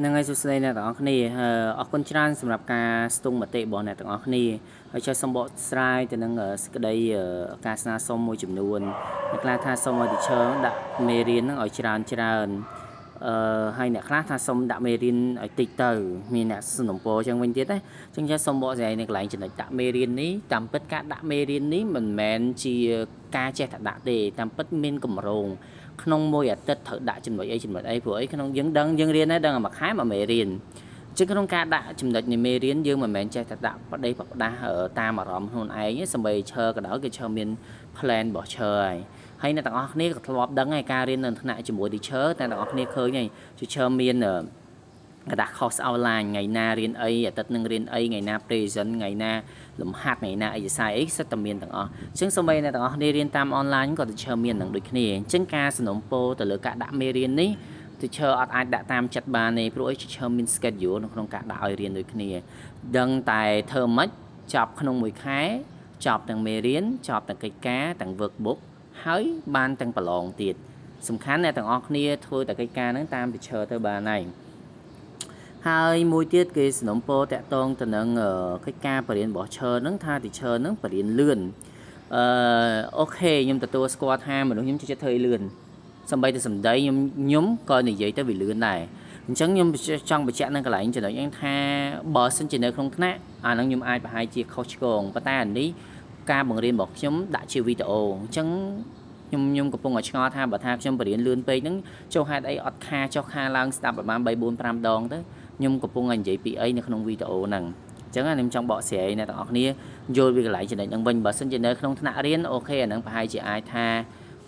ហ្នឹងហើយសួស្តីអ្នកទាំងអស់គ្នាអរគុណច្រើនសម្រាប់ការស្ទង់មតិរបស់អ្នកទាំងអស់គ្នាហើយចុះសូមបកស្រាយទៅនឹងសេចក្តីការស្នើសុំមួយចំនួនអ្នកខ្លះថាសូមឲ្យ teacher ដាក់មេរៀនហ្នឹងឲ្យច្រើនច្រើន អឺហើយអ្នកខ្លះថាសុំដាក់មេរៀនឲ្យតិចទៅមានអ្នកសនំពោចឹងវិញទៀតណាចឹងចេះសុំបកស្រាយនៅកន្លែងចំណុចដាក់មេរៀននេះតាមពិតការដាក់មេរៀននេះមិនមែនជាការចេះតែដាក់ទេតាមពិតមានកម្រងក្នុងមួយអាទិត្យត្រូវដាក់ចំណុចអីចំណុចអីព្រោះអីក្នុងយើងដឹងយើងរៀនដែរដឹងមួយខែមួយមេរៀនចឹងក្នុងការដាក់ចំណុចនៃមេរៀនយើងមិនមែនចេះតែដាក់បដិបដាស់តាមអារម្មណ៍ខ្លួនឯងទេសម្បីឈើក៏ដោយគឺឈើមាន plan របស់ឈើហើយ ហើយអ្នកទាំងអស់គ្នាក៏ធ្លាប់ដឹងហើយការរៀននៅថ្នាក់ជាមួយ teacher តែអ្នកទាំងអស់គ្នាឃើញហើយ teacher មានកដាស់ course outline ថ្ងៃណារៀនអីអាទិត្យនឹងរៀនអីថ្ងៃណា present ថ្ងៃណាលំហាត់ថ្ងៃណាអេសាយអីសិតតែមានទាំងអស់អញ្ចឹងសូម្បីអ្នកទាំងអស់គ្នារៀនតាម online ក៏ teacher មាននឹងដូចគ្នាអញ្ចឹងការสนុំពោទៅលើការដាក់មេរៀននេះ teacher អត់អាចដាក់តាមចិត្តបានទេព្រោះអី teacher មាន schedule នៅក្នុងការដាក់ឲ្យរៀនដូចគ្នាដឹងតែធ្វើម៉េចចប់ក្នុងមួយខែចប់ទាំងមេរៀនចប់ទាំងកិច្ចការទាំង workbook ហើយបានទាំងប្រឡងទៀតសំខាន់អ្នកទាំងអស់គ្នាធ្វើតែកិច្ចការហ្នឹងតាម teacher ទៅបានហើយហើយមួយទៀតគេสนំពោតកតងទៅនឹងកិច្ចការបរិញ្ញារបស់ឈើហ្នឹងថា teacher ហ្នឹងបរិញ្ញាលឿនអឺអូខេខ្ញុំទទួលស្គាល់ថាមនុស្សខ្ញុំចិត្តធ្វើលឿនសំបីតែសម្ដីខ្ញុំខ្ញុំក៏និយាយទៅវាលឿនដែរអញ្ចឹងខ្ញុំចង់បញ្ជាក់នៅកន្លែងចំណុចហ្នឹងថាបើសិនជានៅក្នុងថ្នាក់អាហ្នឹងខ្ញុំអាចប្រហែលជាខុសឆ្គងប៉ុន្តែអានេះ ការបង្រៀនរបស់ខ្ញុំដាក់ជាវីដេអូអញ្ចឹងខ្ញុំខ្ញុំកំពុងតែឆ្ងល់ថាបើថាខ្ញុំបរៀនលឿនពេកហ្នឹងចុះហេតុអីអត់ខាចុះខាឡើងស្ដាប់ប្រហែល3 4 5ដងទៅខ្ញុំកំពុងតែនិយាយពីអីនៅក្នុងវីដេអូហ្នឹងអញ្ចឹងខ្ញុំចង់បកស្រាយអ្នកទាំងអស់គ្នាយល់ពីកន្លែងចំណុចហ្នឹងវិញបើសិនជានៅក្នុងថ្នាក់រៀនអូខេអាហ្នឹងប្រហែលជាអាចថា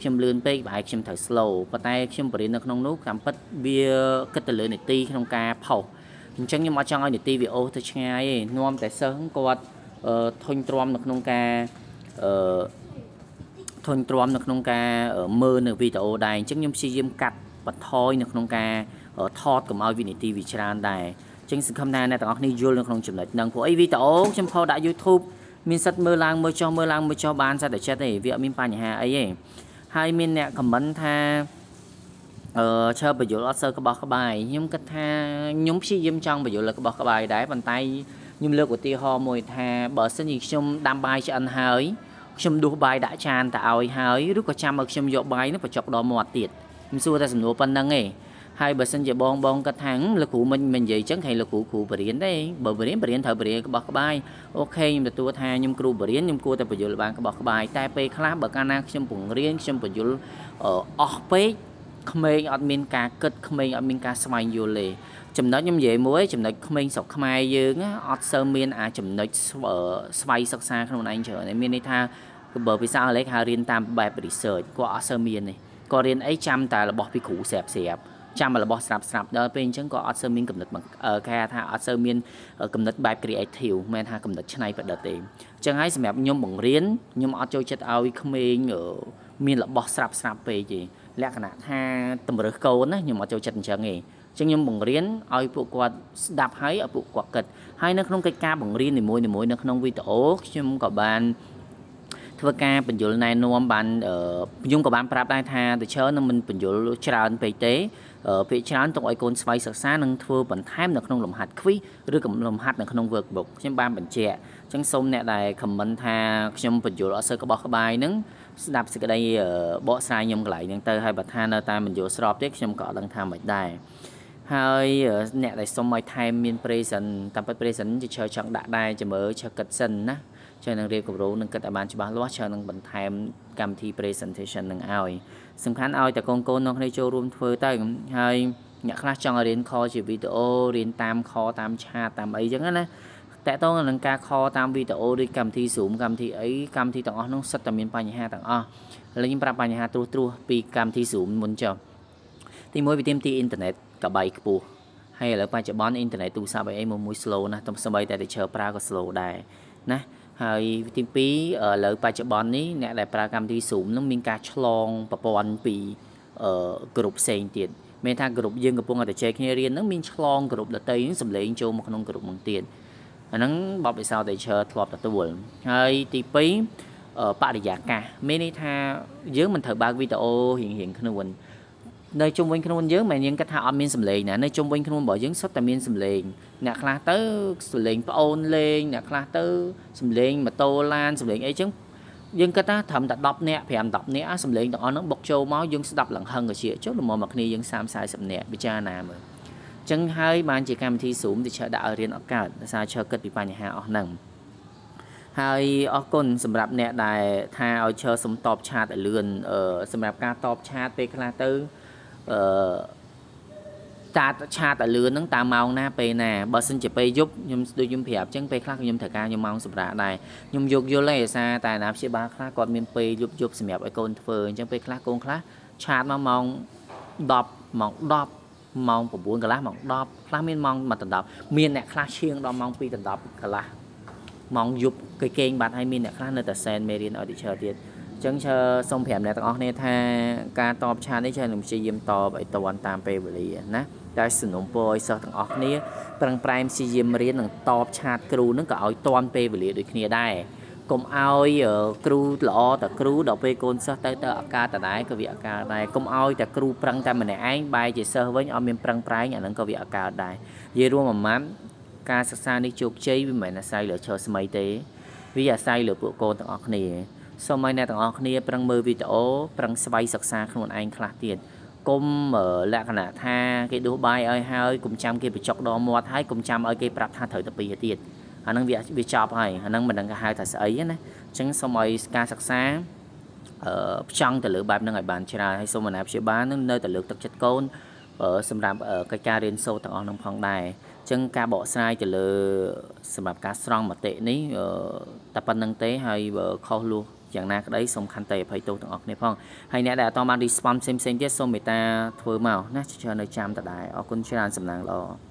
ខ្ញុំលឿនពេកប្រហែលខ្ញុំត្រូវ slow ប៉ុន្តែខ្ញុំបរៀននៅក្នុងនោះតាមពិតវាគិតទៅលើនីតិក្នុងការផុសអញ្ចឹងខ្ញុំអត់ចង់ឲ្យនីតិវាអូសទៅឆ្ងាយទេនាំតែសិស្សគាត់ ធុញទ្រាំនៅក្នុងការអឺធុញទ្រាំនៅក្នុងការមើលនៅវីដេអូដែរអញ្ចឹងខ្ញុំព្យាយាមកាត់បន្ថយនៅក្នុងការថតកុំឲ្យវិនិតិវាច្រើនដែរចឹងសង្ឃឹមថាអ្នកទាំងអស់គ្នាយល់នៅក្នុងចំណុចហ្នឹងព្រោះអីវីដេអូខ្ញុំផុសដាក់ YouTube មានសិតមើលឡើងមើលចុះមើលឡើងមើលចុះបានសិតតែចិត្តទេវាអត់មានបញ្ហាអីទេហើយមានអ្នកខមមិនថាអឺឈើបយលអត់សូវក្បោះក្បាយខ្ញុំគិតថាខ្ញុំព្យាយាមចង់បយលក្បោះក្បាយដែរប៉ុន្តែ ខ្ញុំលើកឧទាហរណ៍មួយថាបើសិនជាខ្ញុំដាំបាយឆ្អិនហើយខ្ញុំដួសបាយដាក់ចានទៅឲ្យហើយឬក៏ចាំឲ្យខ្ញុំយកបាយនោះបញ្ចុកដល់មាត់ទៀតខ្ញុំសួរតែសំណួរប៉ុណ្្នឹងឯងហើយបើសិនជាបងបងគាត់ថាលោកគ្រូមិនមិននិយាយចឹងហើយលោកគ្រូគ្រូបរៀនទេបើបរៀនបរៀនត្រូវបរៀនក្បោះក្បាយអូខេខ្ញុំទទួលថាខ្ញុំគ្រូបរៀនខ្ញុំគួរតែបញ្យល់បានក្បោះក្បាយតែពេលខ្លះបើកាលណាខ្ញុំពង្រៀនខ្ញុំបញ្យល់អស់ពេកក្មេងអត់មានការគិតក្មេងអត់មានការស្វែងយល់ទេ ចំណុចខ្ញុំនិយាយមួយចំណុចក្មេងស្រុកខ្មែរយើងអត់សូវមានអាចំណុចស្វ័យសិក្សាខ្លួនឯងច្រើនមានន័យថាបើភាសាអង់គ្លេសហៅរៀនតាមបែប research គាត់អត់សូវមានទេគាត់រៀនអីចាំតែរបស់ពីគ្រូស្រាប់ស្រាប់ចាំរបស់ស្រាប់ស្រាប់ដល់ពេលអញ្ចឹងក៏អត់សូវមានកំណត់គេថាអត់សូវមានកំណត់បែប creative មិនថាកំណត់ច្នៃប្រឌិតទេអញ្ចឹងហើយសម្រាប់ខ្ញុំបង្រៀនខ្ញុំអត់ចូលចិត្តឲ្យក្មេងមានរបស់ស្រាប់ស្រាប់ពេកទេលក្ខណៈថាតម្រើសកូនណាខ្ញុំអត់ចូលចិត្តអញ្ចឹងទេ ចឹងខ្ញុំបង្រៀនឲ្យពួកគាត់ស្ដាប់ហើយឲ្យពួកគាត់គិតហើយនៅក្នុងកិច្ចការបង្រៀននីមួយៗនៅក្នុងវីដេអូខ្ញុំក៏បានធ្វើការបញ្យលណែនាំបានខ្ញុំក៏បានប្រាប់ដែរថា teacher នឹងមិនបញ្យលច្រើនពេកទេភាគច្រើនទុកឲ្យកូនស្វ័យសិក្សានឹងធ្វើបន្ថែមនៅក្នុងលំហាត់គ្វីឬក៏លំហាត់នៅក្នុង workbook ខ្ញុំបានបញ្ជាក់អញ្ចឹងសូមអ្នកដែល comment ថាខ្ញុំបញ្យលអត់សូវក្បោះក្បាយនឹងស្ដាប់សេចក្តីបកស្រាយខ្ញុំកន្លែងហ្នឹងទៅហើយបើថានៅតែបញ្យលស្របទេខ្ញុំក៏អត់ដឹងថាមិនដែរ ហើយអ្នកដែលសុំឲ្យថែមមាន present តាមពិត present ជាឈើចង់ដាក់ដែរចាំមើលឈើគិតសិនណាច្រើននឹងរៀបគម្រោងនឹងគិតឲ្យបានច្បាស់លាស់ច្រើននឹងបន្ថែមកម្មវិធី presentation នឹងឲ្យសំខាន់ឲ្យតែកូនកូននៅគ្នាចូលរួមធ្វើទៅហើយអ្នកខ្លះចង់ឲ្យរៀនខជាវីដេអូរៀនតាមខតាមឆាតតាមអីចឹងណាតកតងនឹងការខតាមវីដេអូឬកម្មវិធី Zoom កម្មវិធីអីកម្មវិធីទាំងអស់នោះសិតតែមានបញ្ហាទាំងអស់ឥឡូវខ្ញុំប្រាប់បញ្ហាត្រួសត្រាសពីកម្មវិធី Zoom មុនចុះទីមួយវាទាមទារអ៊ីនធឺណិត កបៃខ្ពស់ហើយឥឡូវបច្ចុប្បន្នអ៊ីនធឺណិតទូរស័ព្ទអីមួយមួយ slow ណាស់ទំស្បីតែតែឈើប្រើក៏ slow ដែរណាហើយទី2ឥឡូវបច្ចុប្បន្ននេះអ្នកដែលប្រើកម្មវិធី Zoom នឹងមានការឆ្លងប្រព័ន្ធពីអឺក្រុមផ្សេងទៀតមានថាក្រុមយើងកំពុងតែជែកគ្នារៀននឹងមានឆ្លងក្រុមដតីនឹងសម្លេងចូលមកក្នុងក្រុមនឹងទៀតអាហ្នឹងបបិសោតែឈើធ្លាប់ទទួលហើយទី2បរិយាកាសមានន័យថាយើងមិនត្រូវបើកវីដេអូរៀងរៀងខ្លួន នៅជុំវិញខ្លួនយើងមិនយើងគិតថាអត់មានសម្លេងណានៅជុំវិញខ្លួនរបស់យើងសុទ្ធតែមានសម្លេងអ្នកខ្លះទៅសម្លេងប្អូនលេងអ្នកខ្លះទៅសម្លេងម៉ូតូឡានសម្លេងអីចឹងយើងគិតថាត្រឹមតែ10នាក់5 10នាក់សម្លេងទាំងអស់ហ្នឹងបុកចូលមកយើងស្ដាប់ឡើងហឹងក៏ជាចុះល្មមមកគ្នាយើង30 40នាក់ពិចារណាមើលចឹងហើយបានជាកម្មវិធី Zoom ទីឈើដាក់ឲ្យរៀនអត់កើតដោយសារឈើគិតពីបញ្ហាអស់ហ្នឹងហើយអរគុណសម្រាប់អ្នកដែលថាឲ្យឈើសុំតបឆាតឲ្យលឿនសម្រាប់ការតបឆាតពេលខ្លះទៅ អឺតាតឆាតឲ្យលឿនហ្នឹងតាមម៉ោងណាពេលណាបើសិនជាពេលយប់ខ្ញុំដូចខ្ញុំប្រាប់អញ្ចឹងពេលខ្លះខ្ញុំត្រូវការខ្ញុំម៉ោងសម្រាប់ដែរខ្ញុំយកយល់ឯសាតែអាណាព្យាបាលខ្លះគាត់មានពេលយប់យប់សម្រាប់ឲ្យកូនធ្វើអញ្ចឹងពេលខ្លះកូនខ្លះឆាតមកម៉ោង10ម៉ោង10ម៉ោង9កន្លះម៉ោង10ខ្លះមានម៉ោង1ដល់10មានអ្នកខ្លះឈៀងដល់ម៉ោង2ដល់10កន្លះម៉ោងយប់គេគេងបាត់ហើយមានអ្នកខ្លះនៅតែសែនមេរៀនឲ្យទីឈើទៀត ចឹងឈើសូមប្រាប់អ្នកទាំងអស់គ្នាថាការតបឆាតនេះឈើនឹងព្យាយាមតបឲ្យតាន់តាមពេលវេលាណាតែសំណុំពរឲ្យសិស្សទាំងអស់គ្នាប្រឹងប្រែងព្យាយាមរៀននិងតបឆាតគ្រូនឹងក៏ឲ្យតាន់ពេលវេលាដូចគ្នាដែរកុំឲ្យគ្រូល្អតែគ្រូដល់ពេលកូនសិស្សទៅទៅអាការតដែរក៏វាអាការដែរកុំឲ្យតែគ្រូប្រឹងតែម្នាក់ឯងបែរជាសិស្សវិញអត់មានប្រឹងប្រែងអានឹងក៏វាអាការដែរនិយាយរួមមួយម៉ាំការសិក្សានេះជោគជ័យវាមិនមែនអាស្រ័យលើឈរស្មីទេវាអាស្រ័យលើពួកកូនទាំងអស់គ្នា សូមឲ្យអ្នកទាំងអស់គ្នាប្រឹងមើលវីដេអូប្រឹងស្វ័យសិក្សាខ្លួនឯងខ្លះទៀតគុំលក្ខណៈថាគេដួសបាយឲ្យហើយគុំចាំគេបញ្ចុកដមាត់ហើយគុំចាំឲ្យគេប្រាប់ថាត្រូវទៅពីទៀតអានឹងវាវាចប់ហើយអានឹងមិនដឹងគេហៅថាស្អីណាអញ្ចឹងសូមឲ្យការសិក្សាអឺផ្ចង់ទៅលើបែបហ្នឹងឲ្យបានច្រើនហើយសូមអាណាព្យាបាលនឹងនៅតែលើកទឹកចិត្តកូនសម្រាប់កិច្ចការរៀនសូត្រទាំងអស់នឹងផងដែរអញ្ចឹងការបកស្រាយទៅលើសម្រាប់ការស្រង់មតិនេះតែប៉ុណ្្នឹងទេហើយខុសលួស យ៉ាងណាក្តីសូមខន្តីអភ័យទោសទាំងអស់គ្នាផងហើយអ្នកដែលអត់បាន response ផ្សេងៗទៀតសូមមេត្តាធ្វើមកណាច្រើននៅចាំតដែរអរគុណច្រើនសំណាងល្អ